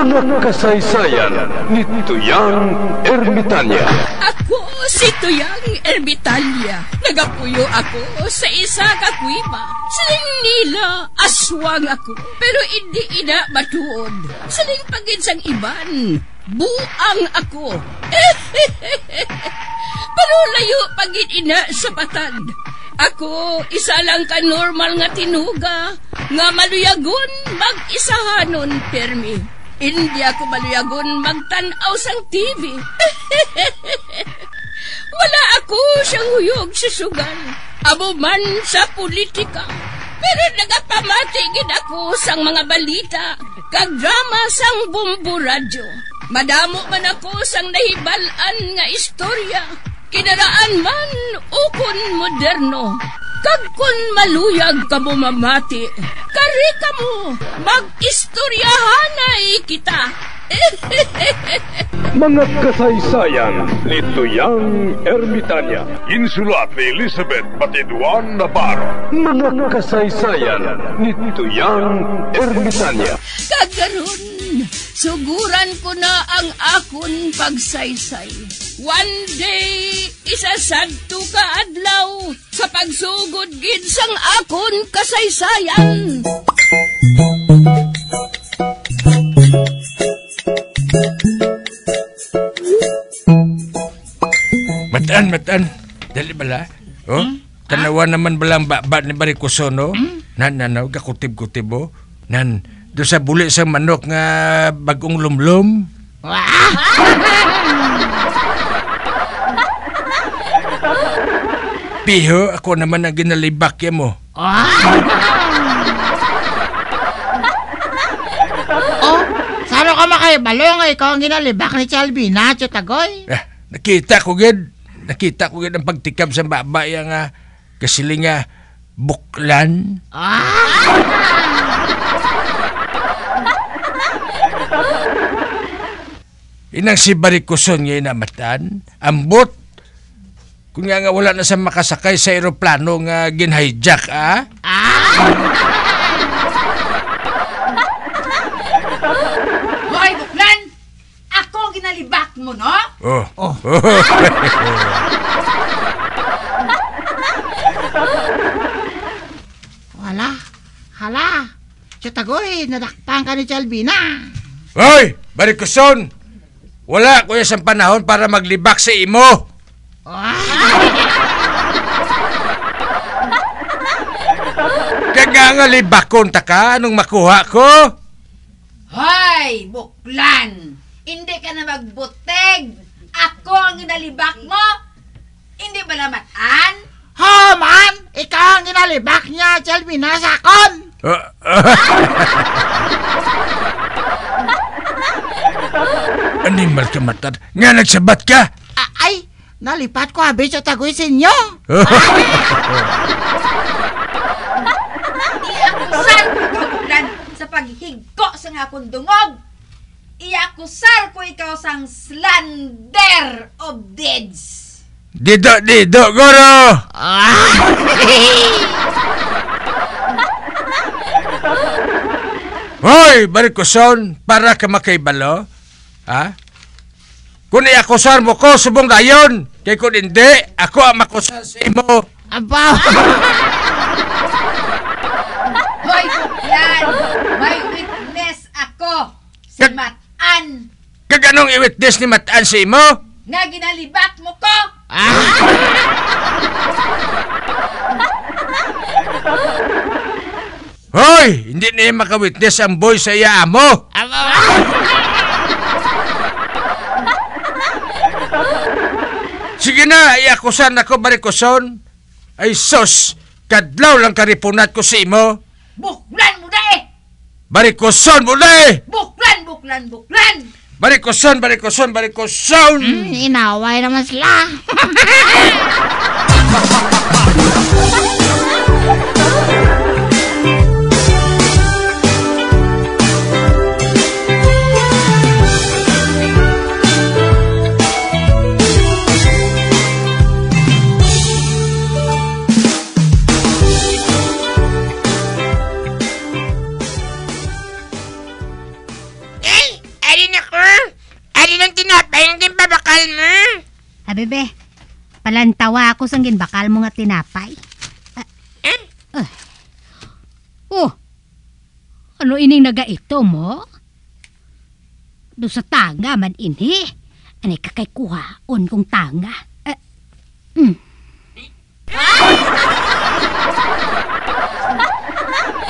Mga kasaysayan ni Tuyang Ermitanya. Ako si Tuyang Ermitanya. Nagapuyo ako sa isa ka kuiba. Siling nila, aswang ako. Pero hindi ina matuod. Siling pagin sang iban. Buang ako. Pero layo pagin ina sa batad. Ako, isa lang ka normal nga tinuga, nga maluyagon mag-isahanon, permi. Hindi ako maluyagon magtanaw sang TV. Wala ako siyang huyog sa sugal. Amo man sa politika. Pero nagapamati gid ako sang mga balita, kag drama sang bumbu radyo. Madamo man ako sang nahibalan nga istorya. Kinaraan man ukon moderno. Kag kun maluyag ka mo mamati, kari ka mo, mag-istoryahanay kita. Mga kasaysayan ni Tuyang Ermitanya. Insulat ni Elizabeth Batiduan Navarro. Mga kasaysayan ni Tuyang Ermitanya. Kagaron, suguran ko na ang akon pagsaysay. One day, isasadto ka adlaw sa pagsugod gid sang akon kasaysayan. Matan. Dali bala. Oh, tanawa naman balang baba ni Barikuso, no? Nan, nanaw, kakutib-kutib, oh. Nan, do sa buli sa manok nga bagong lumlum. Piho, ako naman ang ginalibak ya mo. Oh, saro ka makaibalo nga ikaw ang ginalibak ni Chalvina, Chutagoy? Ah, nakita ko gid. Nakita ko gid ang pagtikab sa baba yang nga kasiling nga buklan. Inang si Barikuson ngayon namatan, ambot. Kung nga nga wala na sa makasakay sa aeroplano nga ginhijack, ah? Hoy, Buklan! Ako ang ginalibak mo, no? Oh. Oh. Wala. Hala. Chutagoy, nadakpan ka ni Chalvina. Hoy! Barikuson! Wala ko sa panahon para maglibak sa imo. Kaya nga libakon ta ka, anong makuha ko? Hoy, Buklan! Hindi ka na magbuteg! Ako ang ginalibak mo! Hindi ba naman, An? Ho, man! Ikaw ang ginalibak niya, Chalvina, sa akon! Uh, Animal ka matad. Nga nagsabat ka? Ah, ay, nalipat ko abi sa inyo. Iakusar ko ikaw, Buklan, sa paghigko sa nga akong dungog! Iakusar ko ikaw sang slander of deeds! Dido, dido, goro! Hoy, barikuson, para ka makaibalo? Ha? Kung iakusar mo ko, subong gayon. Kay kung hindi, ako ang makusar sa imo. Aba! Hoy, Buklan! May witness ako! Si Kag- Matan! Kaganong i-witness ni Mataan sa imo? Nga ginalibak mo ko! Hoy, hindi niya makawitness ang boy sa iya amo. Sige na, iakusan ako barikuson. Ay sos, kadlaw lang karipunat ko sa imo. Buklan mo na eh! Barikuson mo na eh! Buklan, buklan, buklan! Barikuson, barikuson, barikuson! Inaway naman sila. palantawa ako sang ginbakal mo nga tinapay. Ah, ah. Oh, ano ining nagaito mo? Do sa tanga man ini. Anay kakay kuhaon kong tanga. Ah, mm.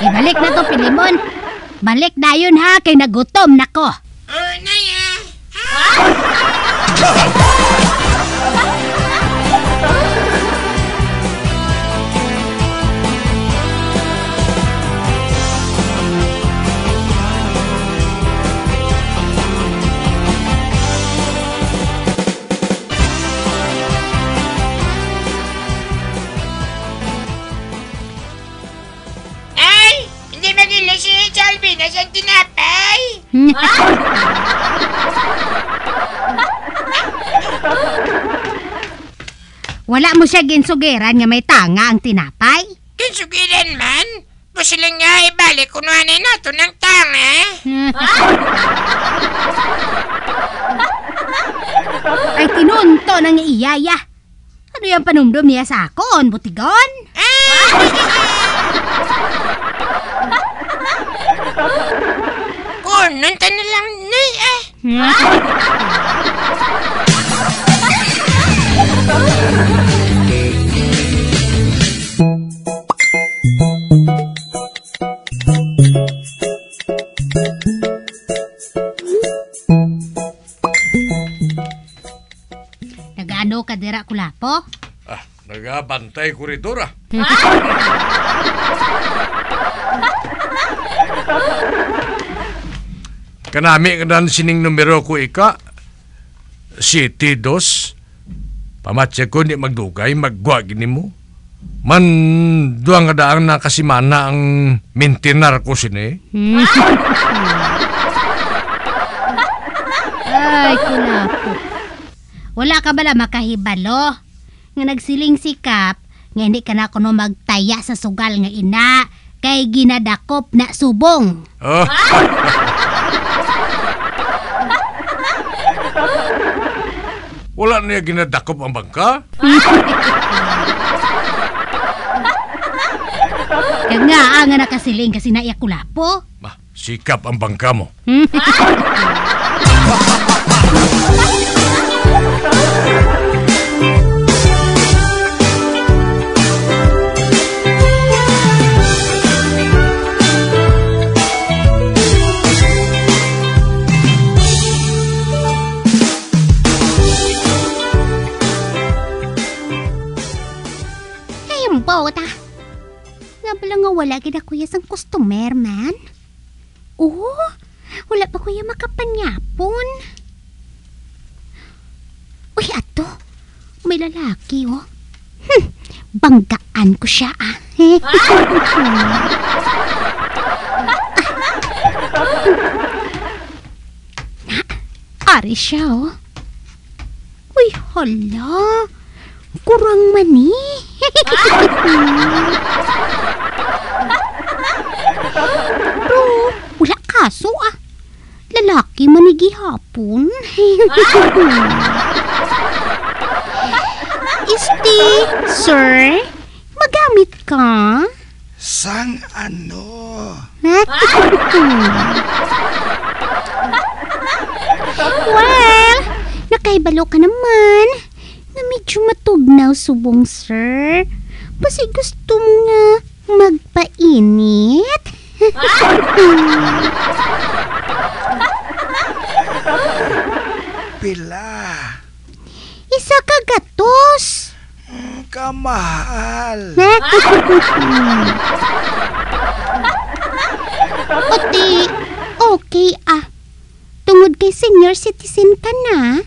Ibalik na to, Pilimon. Balik na yun ha, kay nagutom na ko. Oh, naya. Ay! Hindi magila si Chalby na siyang tinapay! Wala mo siya ginsugiran nga may tanga ang tinapay? Kinsugilan man! Gusto lang nga ibalik kunuhanin nato ng tanga! Ay tinunto ng iyaya. Ano yung panumdum niya sa akon, butigon? Kunon ta na lang ni eh! Nagano ka dira kulapo? Ah, nagabantay koridor ah. Kanami ka na sining numero ko ika. City dos. Pamatya ko ni magdugay, magwa gini mo. Man, duang nga daang nakasimana ang mintinar ko sini. Ay, kulapo. Wala ka bala makahibalo? Nga nagsiling sikap, nga hindi ka na kuno magtaya sa sugal nga ina, kay ginadakop na subong. Oh, Wala niya ginadakop ang bangka? Kaya nga, ah, nga nakasiling kasi naiyak kulapo. Ma, sikap ang bangka mo. Nga pala nga wala gina kuya sang customer, man. Oo, wala pa kuya makapanyapon. Uy, ato. May lalaki, oh. Hmm, banggaan ko siya, ah. Na, ari siya, oh. Uy, hala. Kurang mani. Pero, wala kaso ah. Lalaki manigi hapon. Isti, sir, magamit ka? Sang ano? well, nakaibalo ka naman. Na medyo matugnaw subong, sir. Basi gusto mo nga magpainit? Pila. Isa ka gatos. Kamahal. Oti, okay ah. Tungod kay senior citizen ka na,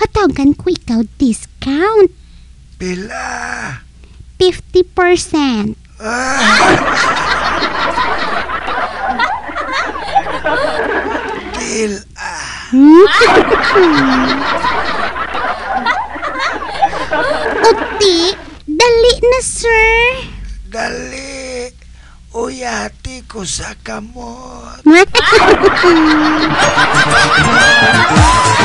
hatagan ko ikaw discount. Pila. 50%. Pil. Oti, dali na sir. Dali. Uyati ko sa kamot.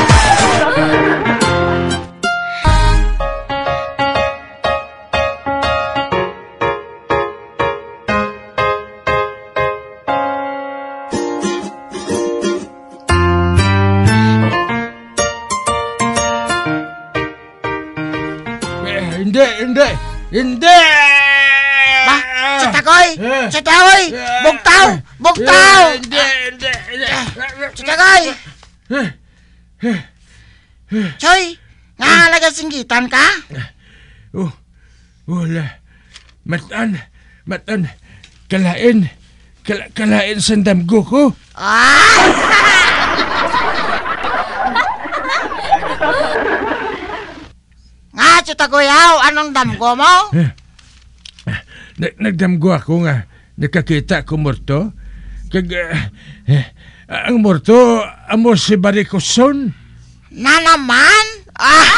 hindi! Ba, Chitagoy! Eh. Chitagoy! Bugtaw! Bugtaw! Eh, Hindi, hindi, hindi. Chitagoy! Eh, Choy! Nga halaga singgitan ka? Oh, wala. Matan, matan, kalain, kala, kalain sa damgo ko. Ah! nga, Chitagoy, haw, anong damgo mo? Na, nagdamgo ako nga, nakakita ko morto. Kag, ah, eh, ang morto, amo si Baricoson. Na naman? Ah!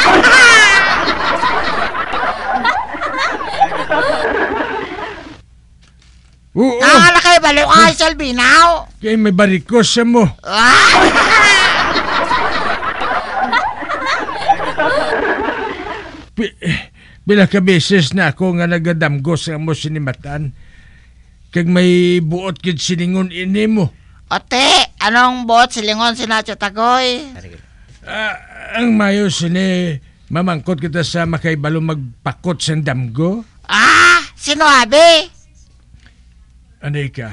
Oo, Nga kay balo ka, Salbinaw? kay may barikos sa mo. Ah! Pi- Bila ka beses na ako nga nagadamgo sa mo sinimatan. Kag may buot kid siningon ini mo. Ote, anong bot silingon si Nacho Tagoy? Ah, ang mayo sini, mamangkot kita sa makaibalo magpakot sa damgo. Ah, sino abi? Anay ka?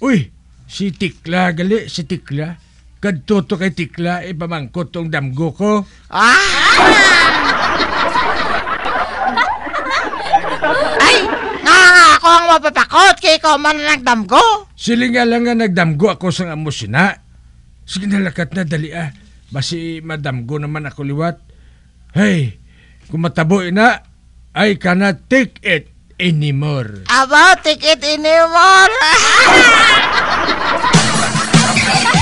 Uy, si Tikla, gali, si Tikla. Kadto to kay Tikla, ipamangkot tong damgo ko. Ah! Ay, nga nga ako ang mapapakot kay ikaw man ang nagdamgo. Sili nga lang nga nagdamgo ako sa amo sina. Sige na lakat na dali ah. Basi madamgo naman ako liwat. Hey, kung matabo na, I cannot take it anymore. Aba, ticket inimor.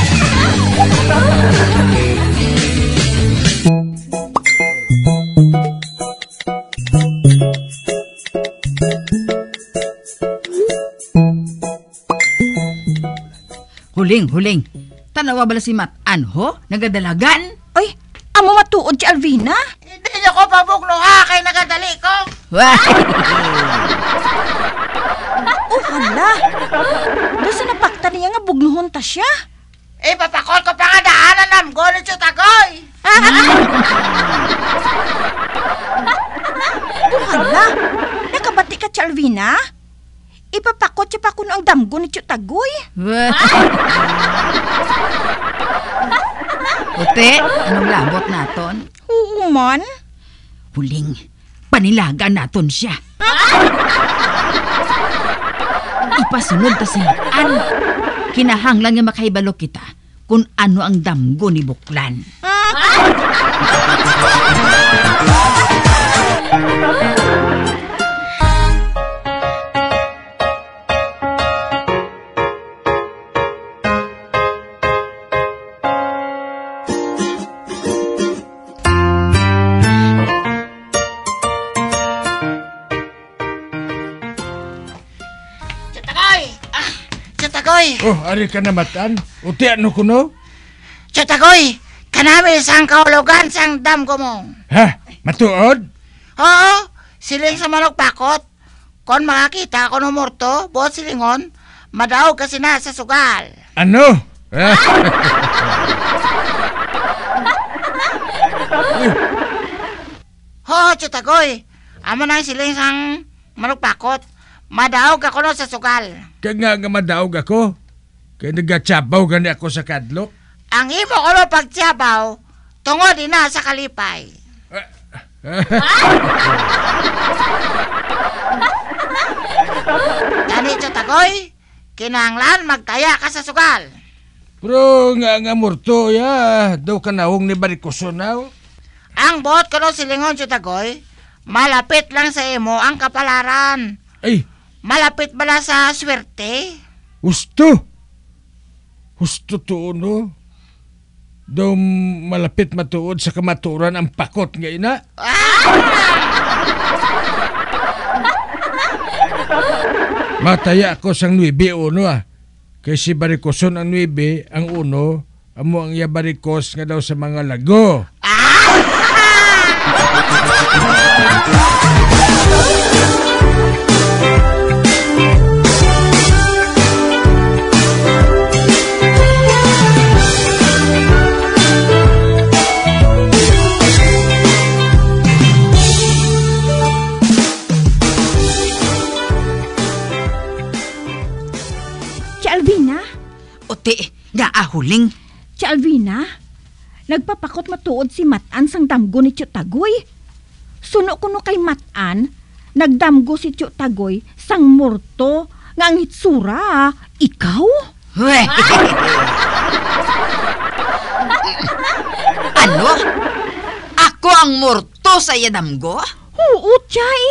Huling, huling. Tanawa bala si Matan, ho? Nagadalagan? Ay, amo matuod si Alvina? Hindi niyo ko pabugno ha, kay nagadali ko. Wah! Oh, hala. Doon sa napakta niya nga bugnuhon ta siya. Eh, papakot ko pa nga daanan ng gono siya tagoy. Oh, hala. Nakabati ka si Alvina? Ipapakot siya pa kuno ang damgo ni Chutagoy. Ute, anong labot naton? Oo man. Huling, panilagan naton siya. Ipasunod ta si Matan. Kinahanglan nga makahibalo kita kung ano ang damgo ni Buklan. ari ka na matan. Uti ano kuno? Siya tagoy. Kanami sang kahulugan sang damgo mo. Ha? Matuod? Oo, siling sa manok pakot. Kon makakita ko ng morto, buot silingon, madaog kasi na sa sugal. Ano? Ha? Ho, chutagoy. Amo nang siling sang manok pakot. Madaog ako no sa sugal. Kaya nga nga madaog ako. Kaya nagkatsabaw gani ako sa kadlok. Ang imo ko no pagtiyabaw, tungod ina sa kalipay. Gani chutagoy, kinanglan magtaya ka sa sugal. Pero nga nga murto ya, daw kanawong ni Barikosonaw. Ang bot ko no silingon chutagoy, malapit lang sa imo ang kapalaran. Ay, Malapit bala sa swerte. Gusto. Gusto to no. Daw malapit matuod sa kamaturan ang pakot nga ina. Mataya ako sang 9 uno ah. Kay si Barikoson ang 9, ang uno, amo ang iya Barikos nga daw sa mga lago. mahuling. Ti Alvina, nagpapakot matuod si Matan sang damgo ni Tio Tagoy. Suno kuno kay Matan, nagdamgo si Tio Tagoy sang murto nga ang itsura, ikaw? Ano? Ako ang murto sa yadamgo? Oo, Chay.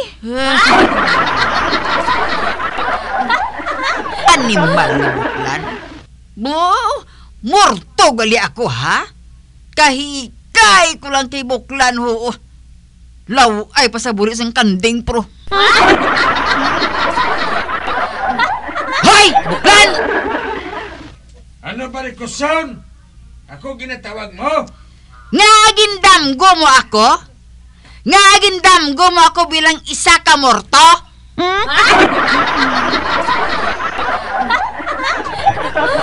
Animal na buklan. Mo, murto gali ako ha? Kahikay ko lang kay buklan ho. Law ay pasaburi sang kanding pro. Hoy! Buklan! Ano ba rin kuson? Ako ginatawag mo? Nga gindamgo mo ako? Nga gindamgo mo ako bilang isa ka morto?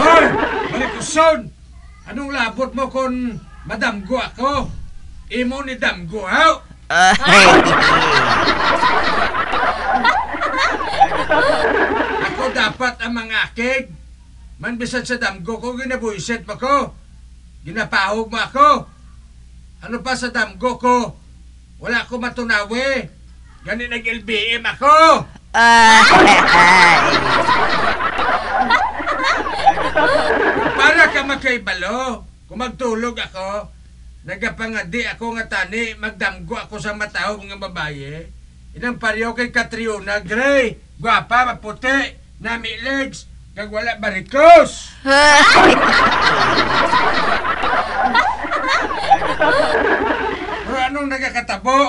Hoy! Kuson! Anong labot mo kung madamgo ako? Imo ni damgo, haw? Ako dapat ang mga akig. Man bisan sa damgo ko, ginabuisit mo ko. Ginapahog mo ako. Ano pa sa damgo ko? Wala ko matunawi. Gani nag-LBM ako. Para ka makaibalo. Kung magtulog ako, nagapangadi ako nga tani, magdamgo ako sa matahog nga babaye. Inang pareho kay Catriona Gray. Gwapa, maputi, nami legs, kag wala barikos. Pero anong nagakatabo?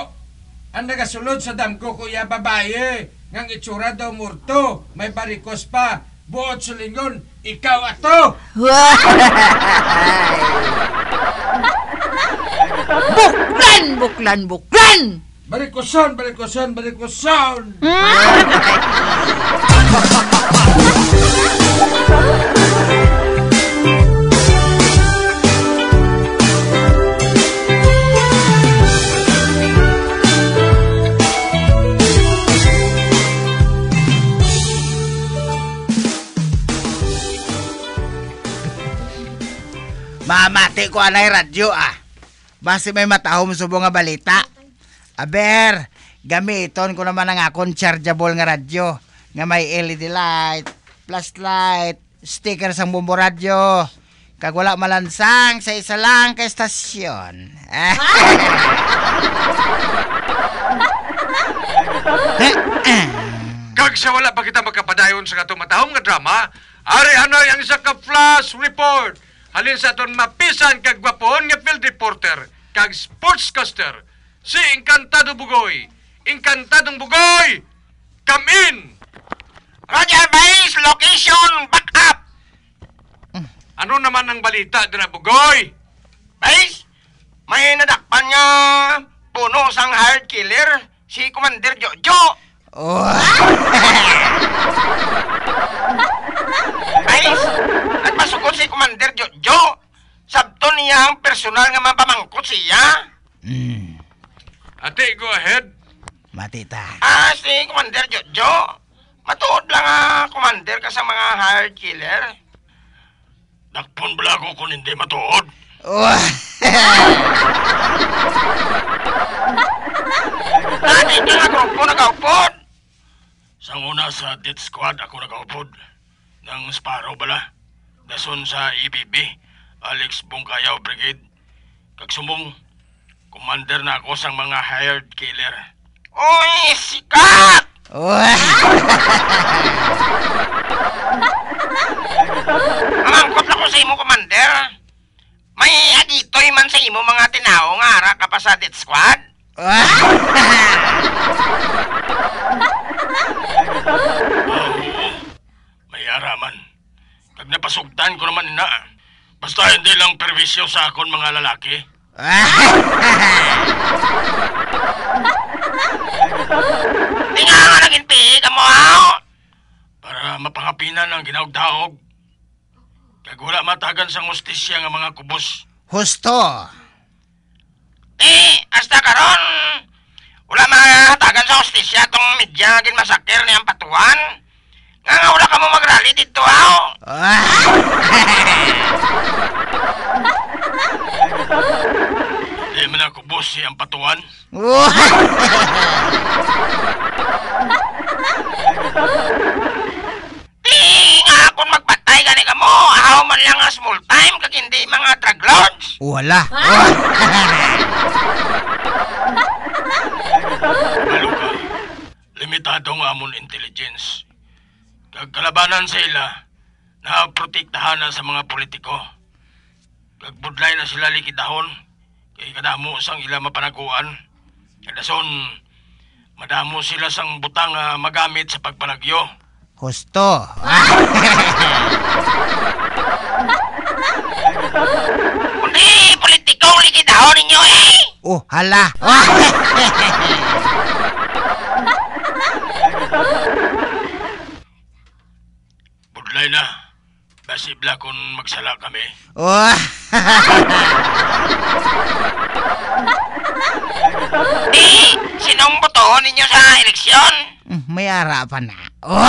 Ang nagasulod sa damgo kuya babaye, ngang itsura daw murto, may barikos pa, buot sulingon, ikaw ato! Buklan! Buklan! Buklan! Barikoson, barikoson, barikoson! Mamati ko anay radyo ah. Basi may matahom subo nga balita. Aber, gamiton ko naman ang akong chargeable nga radyo. Nga may LED light, flashlight, sticker sang bumbo radyo. Kag wala malansang sa isa lang ka estasyon. Kag sa wala pa kita magkapadayon sa katong matahong nga drama, ari hanay ang isa ka flash report. Halin sa aton mapisan kag gwapon nga field reporter kag sportscaster si Encantado Bugoy. Encantadong Bugoy! Come in! Roger Base, location, back up! Ano naman ang balita dira Bugoy? Base, may nadakpan nga puno sang hired killer, si Commander Jojo. Oh, Base, nagpasukot si Commander Jojo. Sabto niya ang personal nga mapamangkot siya. Ate, go ahead. matita. Ah, si Commander Jojo. Matuod lang ah, Commander ka sa mga hired killer. Dakpon bala ko kung hindi matuod. Oh, Dati ka nga grupo nagaupod. Sa una sa death squad ako nagaupod. Nang Sparrow bala. Dason sa EBB. Alex Bungkayaw Brigade. Kag sumong, commander na ako sang mga hired killer. Uy, sikat! oh. Mamangkot ako sa imo, commander. May aditoy man sa imo mga tinao nga ara ka pa sa death squad. Oo, may araman. Kag napasugtan ko naman na. Basta hindi lang perwisyo sa akon mga lalaki. Di nga nga naging piig mo ha? Para mapangapinan ang ginawdaog. Kag wala matagan sa ngustisya nga mga kubos. Husto. Eh, hasta karon wala mahatagan sa hostisya tong medya gin masakir niyang patuan. Nga wala ka mo mag-rally dito, aw! Ah. Eh, di man ako boss ang patuan. Eh, di akong magpatay gani ka mo. Ahaw man lang nga small time kag hindi mga drug lords. Wala. Kag kalabanan sa ila, naprotektahan na sa mga politiko. Kag budlay na sila likidahon, kay kadamo sang ila mapanaguan. Kadason, madamo sila sang butang nga magamit sa pagpanagyo. Husto. Kundi politikong likidahon ninyo eh! Oh, hala. Budlay na. Basibla kung magsala kami. Oh, Eh, sinong botohon ninyo sa eleksyon? may ara pa na. Oh.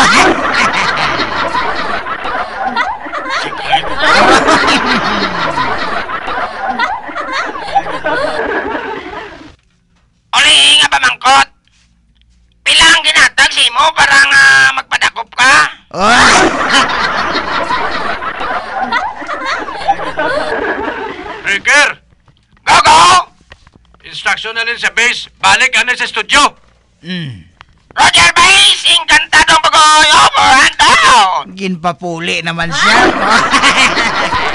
Uli nga pamangkot. Pilang ginatag si mo para nga magpadakop ka? oh. Breaker! Go, go! Instruction na rin sa base. Balik ano sa studio. Roger Bass, encantadong bagoy, over and down! Ginpapuli naman siya.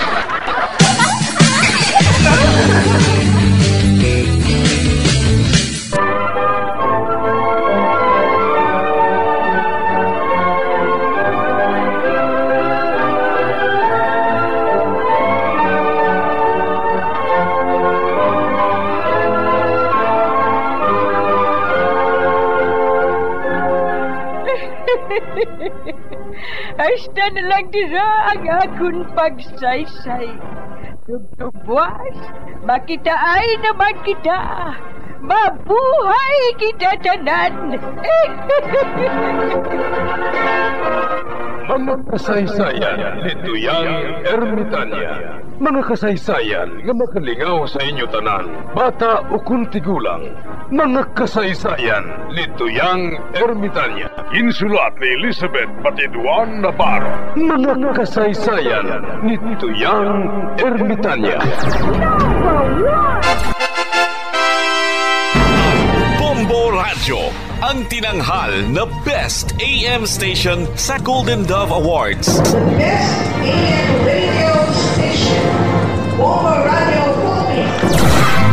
dira ang akong pagsaysay. Tugtugwas, makitaay naman kita. Mabuhay kita tanan. Mga kasaysayan ni Tuyang Ermitanya. Mga kasaysayan nga makalingaw sa inyo tanan, bata o kuntigulang. Mga kasaysayan ni Tuyang Ermitanya. Insulat ni Elizabeth Batiduan Navarro. Mga kasaysayan ni Tuyang Ermitanya. Bombo Radio, ang tinanghal na Best AM Station sa Golden Dove Awards.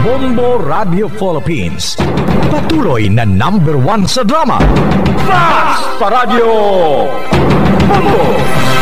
Bombo Radio Philippines. Patuloy na number one sa drama. Fast Paradyo! Bombo!